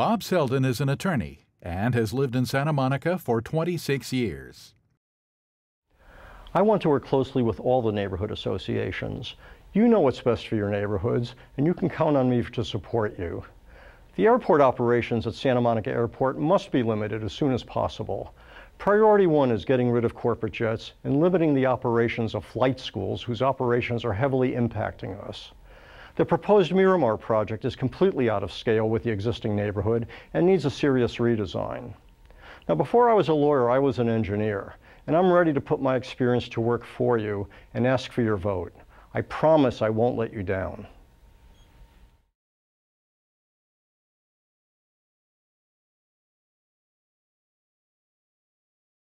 Bob Seldon is an attorney and has lived in Santa Monica for 26 years. I want to work closely with all the neighborhood associations. You know what's best for your neighborhoods, and you can count on me to support you. The airport operations at Santa Monica Airport must be limited as soon as possible. Priority one is getting rid of corporate jets and limiting the operations of flight schools whose operations are heavily impacting us. The proposed Miramar project is completely out of scale with the existing neighborhood and needs a serious redesign. Now, before I was a lawyer, I was an engineer, and I'm ready to put my experience to work for you and ask for your vote. I promise I won't let you down.